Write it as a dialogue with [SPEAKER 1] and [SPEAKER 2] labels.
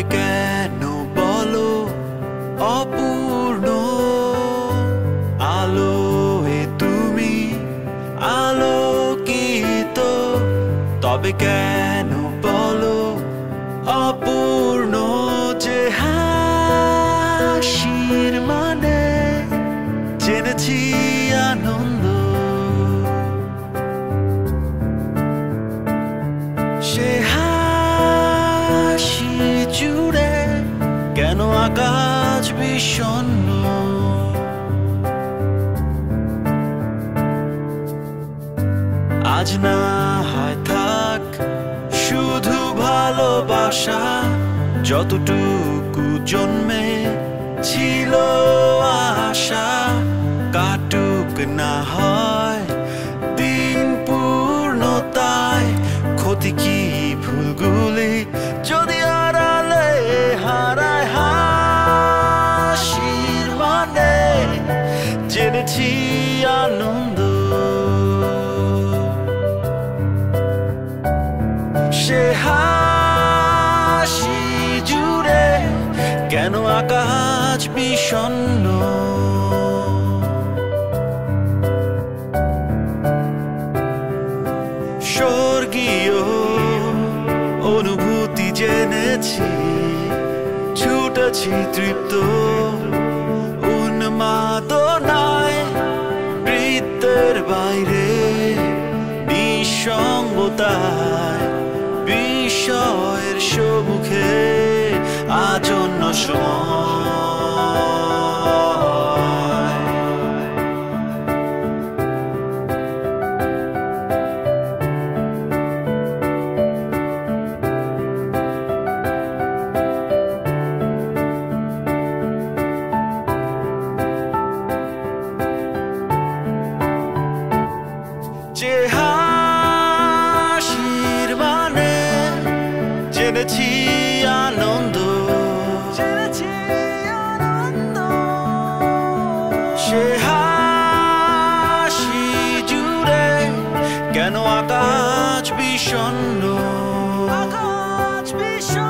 [SPEAKER 1] কেন বলো? অপূর্ণ আলো এ তুমি আলোকিত। তবে কেন বলো? অপূর্ণ যে হাসির মানে জেনেছি আনন্দ আকাশ বিষণ্ণ। আজ না হয় থাক, শুধু ভালোবাসা যতটুকু জন্মে ছিল আশা, কাটুক না হয় জেনেছি আনন্দ। সে হাসি জুড়ে কেন আকাশ বিষণ্ণ? স্বর্গীয় অনুভূতি জেনেছি ছুটেছি তৃপ্ত উন্মাদনায় নিঃসঙ্গতায় বিষয়ের সম্মুখে আজন্য সময়। জেনেছি আনন্দ জেনেছি আনন্দ সে হাসি জুড়ে কেন আকাশ বিষণ্ণ আকাশ বিষণ্ণ